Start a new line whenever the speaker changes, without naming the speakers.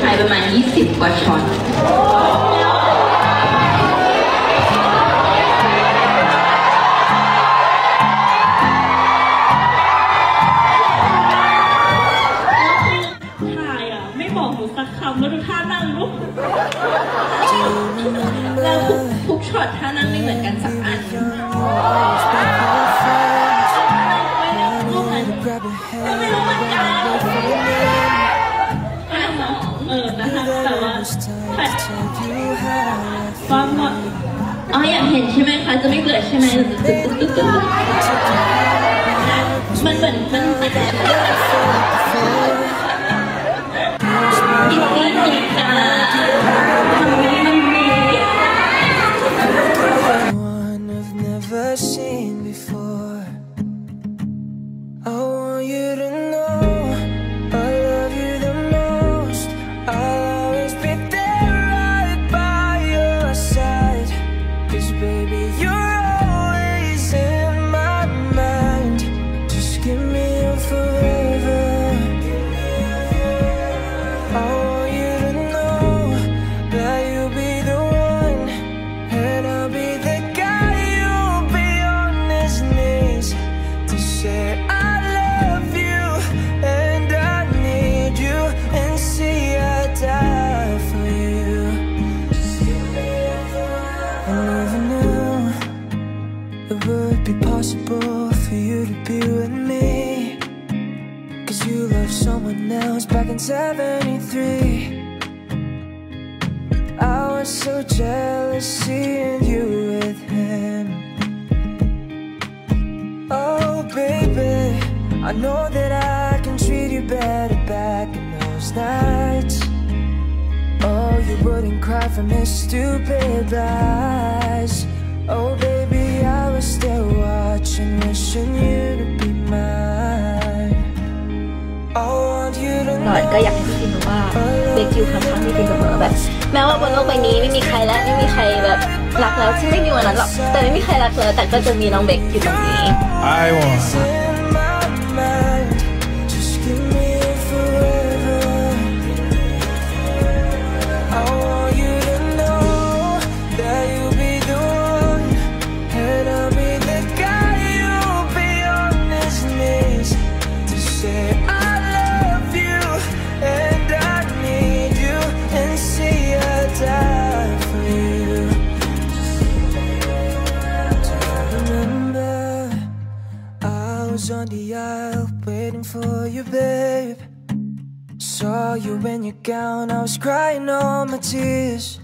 ไทยประมาณ 20 กว่าช็อต
ถ่ายอะไม่บอกหนูสักคำแล้วดูท่านั่งลูก
แล้วทุกทุกช็อตท่านั่งไม่เหมือนกันสักอัน
ความหมด
อ๋ออยากเห็นใช่ไหมคะ จะไม่เบื่อใช่ไหมมันเหมือนมัน
would be possible for you to be with me. Cause you loved someone else back in 73. I was so jealous seeing you with him. Oh, baby, I know that I can treat you better back in those nights. Oh, you wouldn't cry from his stupid lies. Oh, baby,
หน่อยก็อยากให้พี่พิมรู้ว่าเบกอยู่ข้างที่พิมเสมอแบบ แม้ว่าบนโลกใบนี้ไม่มีใครและไม่มีใครแบบรักแล้วฉันไม่มีวันนั้นหรอกแต่ไม่มีใครรักเลยแต่ก็จะมีน้องเบกอยู่ตรงนี้
I want.
Was on the aisle waiting for you, babe. Saw you in your gown, I was crying all my tears.